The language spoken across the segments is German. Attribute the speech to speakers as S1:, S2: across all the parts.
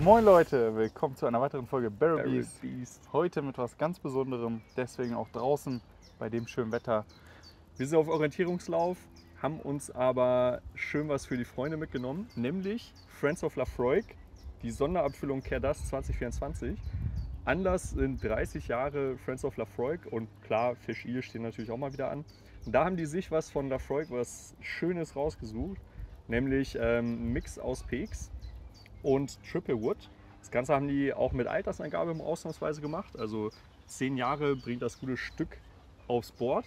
S1: Moin Leute, willkommen zu einer weiteren Folge Barrel Beast.
S2: Beast.
S1: Heute mit was ganz Besonderem, deswegen auch draußen bei dem schönen Wetter.
S2: Wir sind auf Orientierungslauf, haben uns aber schön was für die Freunde mitgenommen, nämlich Friends of Lafroig, die Sonderabfüllung Kerdas 2024. Anlass sind 30 Jahre Friends of Lafroig und klar, Fisch Eel stehen natürlich auch mal wieder an. Und da haben die sich was von Lafroig, was Schönes rausgesucht, nämlich ähm, ein Mix aus PX und Triple Wood. Das Ganze haben die auch mit Altersangabe ausnahmsweise gemacht. Also 10 Jahre bringt das gute Stück aufs Board.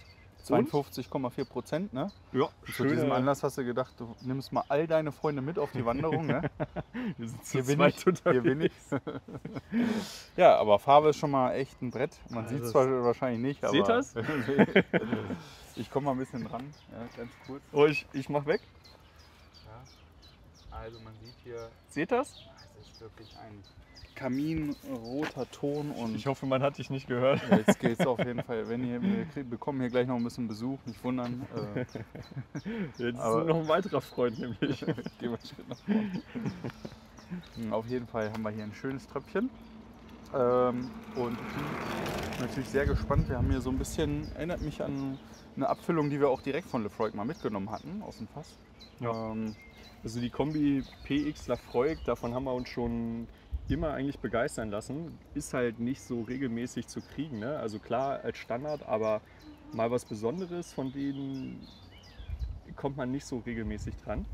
S2: Und-
S1: 52,4 Prozent, ne?
S2: Ja,
S1: Zu diesem Anlass hast du gedacht, du nimmst mal all deine Freunde mit auf die Wanderung, ne?
S2: Wir sind zu
S1: Hier bin
S2: zweit
S1: ich,
S2: unterwegs.
S1: hier bin ich. ja, aber Farbe ist schon mal echt ein Brett. Man
S2: Also
S1: sieht es zwar wahrscheinlich nicht, aber...
S2: Seht ihr's?
S1: ich komme mal ein bisschen dran, ja, ganz kurz.
S2: Oh, ich, ich mach weg.
S1: Also man sieht hier,
S2: Seht das?
S1: es ist wirklich ein kaminroter Ton und
S2: Ich hoffe, man hat dich nicht gehört.
S1: Ja, Jetzt geht's auf jeden Fall. Wenn ihr, wir krieg- bekommen hier gleich noch ein bisschen Besuch, nicht wundern. Äh,
S2: Jetzt
S1: Aber-
S2: ist noch ein weiterer Freund nämlich.
S1: gehen wir einen Schritt nach vorne. Hm, Auf jeden Fall haben wir hier ein schönes Tröpfchen. Ähm, und ich bin natürlich sehr gespannt. Wir haben hier so ein bisschen, erinnert mich an eine Abfüllung, die wir auch direkt von Lefroy mal mitgenommen hatten aus dem Fass.
S2: Ja.
S1: Ähm,
S2: Also die Kombi PX Lafroig, davon haben wir uns schon immer eigentlich begeistern lassen. Ist halt nicht so regelmäßig zu kriegen. Ne? Also klar als Standard, aber mal was Besonderes, von denen kommt man nicht so regelmäßig dran.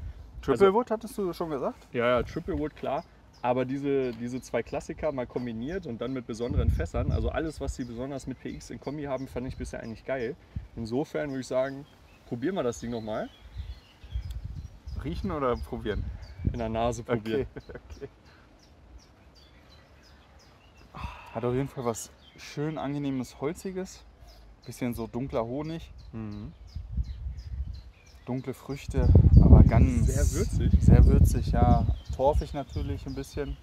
S1: Triple
S2: Also-
S1: Wood hattest du schon gesagt?
S2: Ja, ja, Triple Wood, klar. Aber diese, diese zwei Klassiker mal kombiniert und dann mit besonderen Fässern, also alles, was sie besonders mit PX in Kombi haben, fand ich bisher eigentlich geil. Insofern würde ich sagen, probieren wir das Ding nochmal.
S1: Riechen oder probieren?
S2: In der Nase probieren.
S1: Okay. okay. Hat auf jeden Fall was schön angenehmes, holziges. Bisschen so dunkler Honig,
S2: Mhm.
S1: dunkle Früchte, aber ganz
S2: Sehr würzig.
S1: Sehr würzig, ja. Torfig natürlich ein bisschen.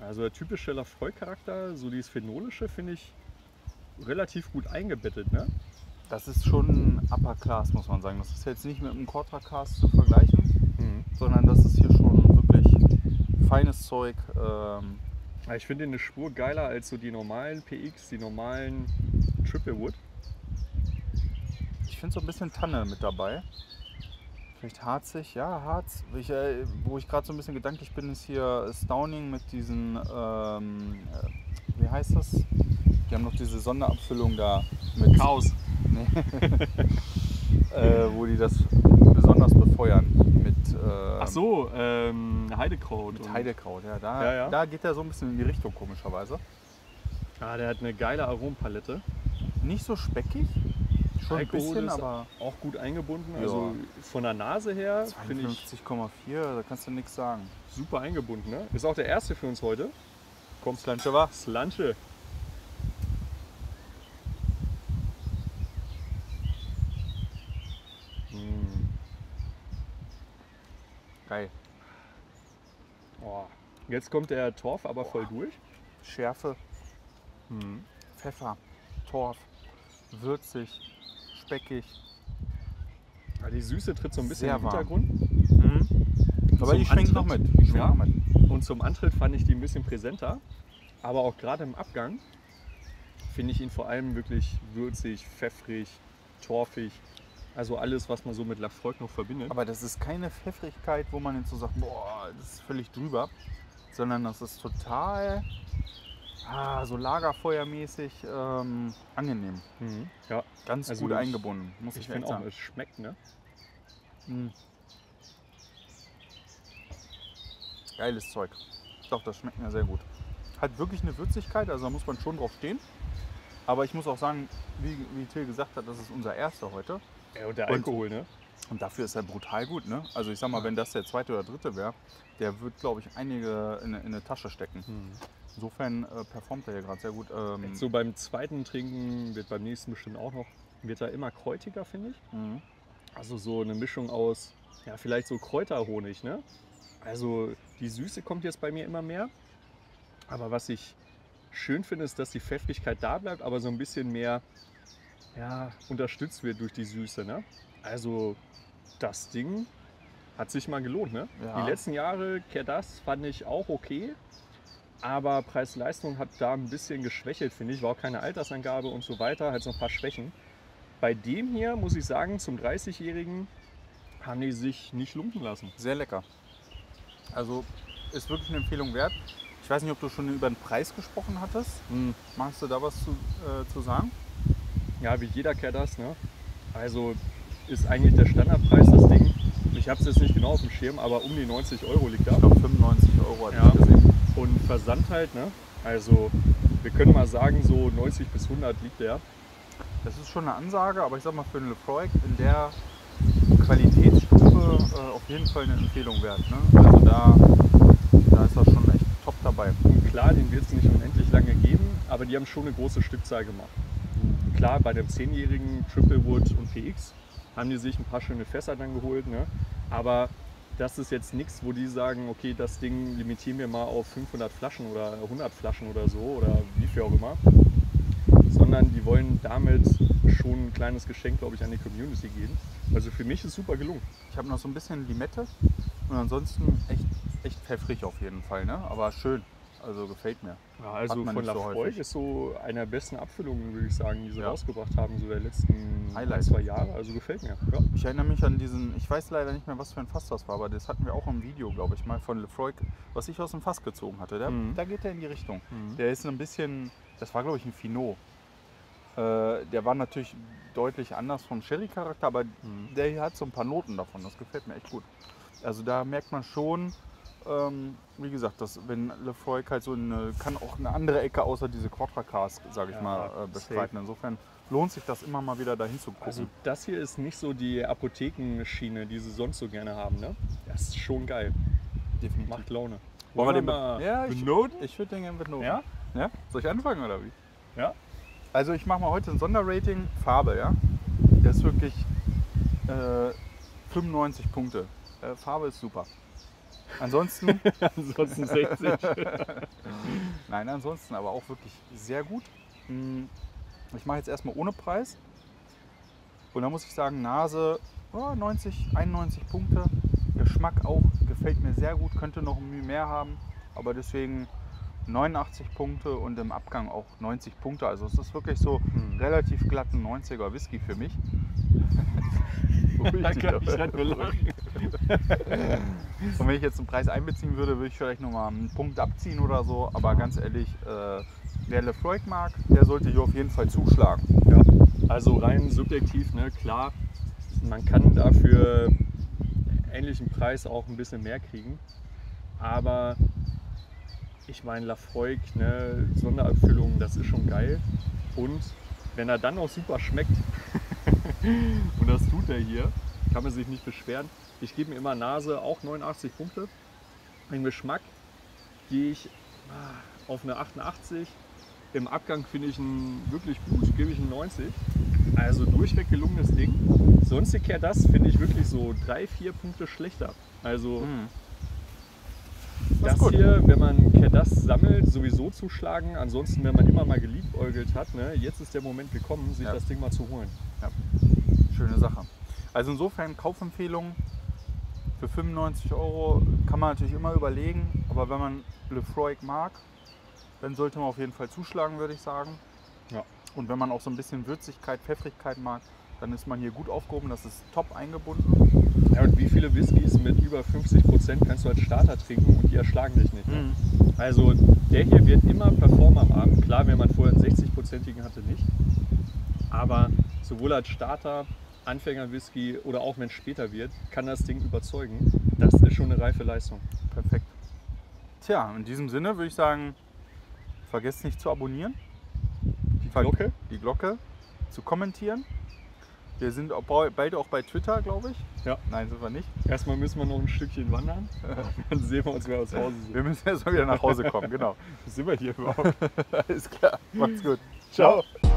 S2: Also der typische Lafroy-Charakter, so dieses Phenolische, finde ich relativ gut eingebettet. Ne?
S1: Das ist schon Upper Class, muss man sagen. Das ist jetzt nicht mit einem Quattro Cast zu vergleichen,
S2: Mhm.
S1: sondern das ist hier schon wirklich feines Zeug. Ähm,
S2: Ja, Ich finde eine Spur geiler als so die normalen PX, die normalen Triple Wood.
S1: Ich finde so ein bisschen Tanne mit dabei. Vielleicht harzig, ja, Harz. Ich, äh, wo ich gerade so ein bisschen gedanklich bin, ist hier Stowning mit diesen, ähm, äh, wie heißt das? Die haben noch diese Sonderabfüllung da mit
S2: Chaos.
S1: Äh, wo die das besonders befeuern mit, äh,
S2: Ach so, ähm, Heidekraut.
S1: mit Heidekraut. Ja, da,
S2: Ja, ja.
S1: da geht er so ein bisschen in die Richtung, komischerweise.
S2: Ja, der hat eine geile Arompalette.
S1: Nicht so speckig, schon ein
S2: Alkohol
S1: bisschen,
S2: ist
S1: aber
S2: auch gut eingebunden.
S1: Ja.
S2: Also von der Nase her finde ich
S1: 52,4, da kannst du nichts sagen.
S2: super eingebunden. Ne? Ist auch der erste für uns heute.
S1: Kommt Slanche was?
S2: Slanche. Mm.
S1: Geil.
S2: Oh. Jetzt kommt der Torf aber voll durch.
S1: Schärfe,
S2: Mhm.
S1: Pfeffer, Torf, würzig, speckig.
S2: Ja, die Süße tritt so ein bisschen
S1: Sehr
S2: im. Hintergrund.
S1: Mhm. Aber
S2: Zum
S1: die schwenkt noch mit. Schwenkt
S2: Ja.
S1: noch mit.
S2: Und zum Antritt fand ich die ein bisschen präsenter. Aber auch gerade im Abgang finde ich ihn vor allem wirklich würzig, pfeffrig, torfig. Also alles, was man so mit Lafroig noch verbindet.
S1: Aber das ist keine Pfeffrigkeit, wo man jetzt so sagt, boah, das ist völlig drüber. Sondern das ist total ah, so lagerfeuermäßig ähm, angenehm.
S2: Mhm. Ja,
S1: Ganz
S2: Also
S1: gut
S2: ich-
S1: eingebunden, muss ich,
S2: ich finde auch, es schmeckt, ne?
S1: Mhm. Geiles Zeug. Doch, das schmeckt mir sehr gut. Hat wirklich eine Würzigkeit, also da muss man schon drauf stehen. Aber ich muss auch sagen, wie, wie Till gesagt hat, das ist unser erster heute.
S2: Ja, und der
S1: Und-
S2: Alkohol, ne?
S1: Und dafür ist er brutal gut. Ne? Also ich sag mal, wenn das der zweite oder dritte wäre, der wird, glaube ich, einige in, in eine Tasche stecken. Insofern äh, performt er hier gerade sehr gut. Ähm,
S2: so beim zweiten Trinken wird beim nächsten bestimmt auch noch, wird er immer kräutiger, finde ich.
S1: mhm.
S2: Also so eine Mischung aus, ja, vielleicht so Kräuterhonig, ne? Also die Süße kommt jetzt bei mir immer mehr. Aber was ich schön finde, ist, dass die Pfeffrigkeit da bleibt, aber so ein bisschen mehr ja, unterstützt wird durch die Süße, ne? Also das Ding hat sich mal gelohnt. Ne?
S1: Ja.
S2: Die letzten Jahre, Kerdas fand ich auch okay. Aber Preis-Leistung hat da ein bisschen geschwächelt, finde ich. War auch keine Altersangabe und so weiter, halt so ein paar Schwächen. Bei dem hier muss ich sagen, zum 30-Jährigen haben die sich nicht lumpen lassen.
S1: Sehr lecker. Also ist wirklich eine Empfehlung wert. Ich weiß nicht, ob du schon über den Preis gesprochen hattest. Magst du da was zu, äh, zu sagen?
S2: Ja, wie jeder kennt das. Ne? Also ist eigentlich der Standardpreis das Ding. Ich habe es jetzt nicht genau auf dem Schirm, aber um die 90 Euro liegt da.
S1: Ich glaube 95 Euro hatte
S2: Ja.
S1: ich gesehen.
S2: Und Versand halt, ne? Also wir können mal sagen, so 90 bis 100 liegt der.
S1: Das ist schon eine Ansage, aber ich sag mal für einen Lefroy in der Qualitätsstufe äh, auf jeden Fall eine Empfehlung wert. Ne? Also da, da ist er schon echt top dabei.
S2: Und klar, den wird es nicht unendlich lange geben, aber die haben schon eine große Stückzahl gemacht. Klar, bei dem 10-jährigen Triple Wood und PX haben die sich ein paar schöne Fässer dann geholt, ne? aber das ist jetzt nichts, wo die sagen, okay, das Ding limitieren wir mal auf 500 Flaschen oder 100 Flaschen oder so oder wie viel auch immer, sondern die wollen damit schon ein kleines Geschenk, glaube ich, an die Community geben. Also für mich ist super gelungen.
S1: Ich habe noch so ein bisschen Limette und ansonsten echt, echt pfeffrig auf jeden Fall. Ne? Aber schön. Also gefällt mir.
S2: Ja, also von
S1: nicht so
S2: ist so einer der besten Abfüllungen, würde ich sagen, die sie
S1: Ja.
S2: rausgebracht haben, so der letzten ein,
S1: Highlight.
S2: zwei Jahre. Also gefällt mir. Ja.
S1: Ich erinnere mich an diesen, ich weiß leider nicht mehr, was für ein Fass das war, aber das hatten wir auch im Video, glaube ich, mal von Lefroy, was ich aus dem Fass gezogen hatte. Der,
S2: Mhm.
S1: Da geht er in die Richtung.
S2: Mhm.
S1: Der ist ein bisschen, das war glaube ich ein Finot. Äh, der war natürlich deutlich anders vom Sherry-Charakter, aber
S2: Mhm.
S1: der hat so ein paar Noten davon. Das gefällt mir echt gut. Also da merkt man schon, ähm, wie gesagt, dass wenn Lefroy halt so eine, kann auch eine andere Ecke außer diese Quattro Cask, sage ich
S2: Ja,
S1: mal, äh,
S2: safe.
S1: bestreiten. Insofern lohnt sich das immer mal wieder dahin zu gucken.
S2: Also das hier ist nicht so die Apothekenschiene, die sie sonst so gerne haben. Ne? Das ist schon geil.
S1: definitiv.
S2: Macht Laune.
S1: Wollen wir den
S2: mal
S1: ja, ich,
S2: benoten?
S1: ich würde den gerne benoten.
S2: Ja?
S1: ja? Soll ich anfangen oder wie?
S2: Ja.
S1: Also ich mache mal heute ein Sonderrating. Farbe, ja. Der ist wirklich äh, 95 Punkte. Äh, Farbe ist super. Ansonsten,
S2: Ansonsten 60.
S1: nein, ansonsten aber auch wirklich sehr gut. Hm, Ich mache jetzt erstmal ohne Preis. Und da muss ich sagen, Nase oh, 90, 91 Punkte. Geschmack auch, gefällt mir sehr gut, könnte noch ein Mühe mehr haben. Aber deswegen 89 Punkte und im Abgang auch 90 Punkte. Also es ist wirklich so
S2: Hm.
S1: relativ glatten 90er Whisky für mich.
S2: Da kann ich nicht nur lachen.
S1: Und wenn ich jetzt einen Preis einbeziehen würde, würde ich vielleicht nochmal einen Punkt abziehen oder so. Aber ganz ehrlich, äh, wer Lefroy mag, der sollte hier auf jeden Fall zuschlagen.
S2: Ja. Also rein subjektiv, ne, klar, man kann dafür ähnlichen Preis auch ein bisschen mehr kriegen. Aber ich meine, Lafroig, ne, Sonderabfüllung, das ist schon geil. Und wenn er dann auch super schmeckt, und das tut er hier, kann man sich nicht beschweren. Ich gebe mir immer Nase auch 89 Punkte. Im Geschmack gehe ich ah, auf eine 88. Im Abgang finde ich ihn wirklich gut, gebe ich einen 90. Also durchweg gelungenes Ding. Sonst Kehr das finde ich wirklich so drei, vier Punkte schlechter. Also
S1: Mhm. Das
S2: das hier, wenn man das sammelt, sowieso zuschlagen. Ansonsten, wenn man immer mal geliebäugelt hat, ne, jetzt ist der Moment gekommen, sich
S1: Ja.
S2: das Ding mal zu holen.
S1: Schöne Sache. Also insofern Kaufempfehlung für 95 Euro kann man natürlich immer überlegen, aber wenn man Lefroy mag, dann sollte man auf jeden Fall zuschlagen, würde ich sagen.
S2: Ja.
S1: Und wenn man auch so ein bisschen Würzigkeit, Pfeffrigkeit mag, dann ist man hier gut aufgehoben. Das ist top eingebunden.
S2: Ja, und wie viele Whiskys mit über 50% kannst du als Starter trinken und die erschlagen dich nicht? Ne? Also der hier wird immer performen am Abend. Klar, wenn man vorher einen 60-prozentigen hatte, nicht. Aber sowohl als Starter, Anfänger-Whisky oder auch wenn es später wird, kann das Ding überzeugen. Das ist schon eine reife Leistung.
S1: Perfekt. Tja, in diesem Sinne würde ich sagen, vergesst nicht zu abonnieren.
S2: Die Glocke?
S1: Die Glocke zu kommentieren. Wir sind auch bald auch bei Twitter, glaube ich.
S2: Ja.
S1: Nein, sind wir nicht.
S2: Erstmal müssen wir noch ein Stückchen wandern. Dann sehen wir uns, wer aus Hause
S1: Wir müssen erst mal wieder nach Hause kommen, genau.
S2: sind. Sind wir hier überhaupt?
S1: Alles klar. Macht's gut.
S2: Ciao.
S1: Ciao.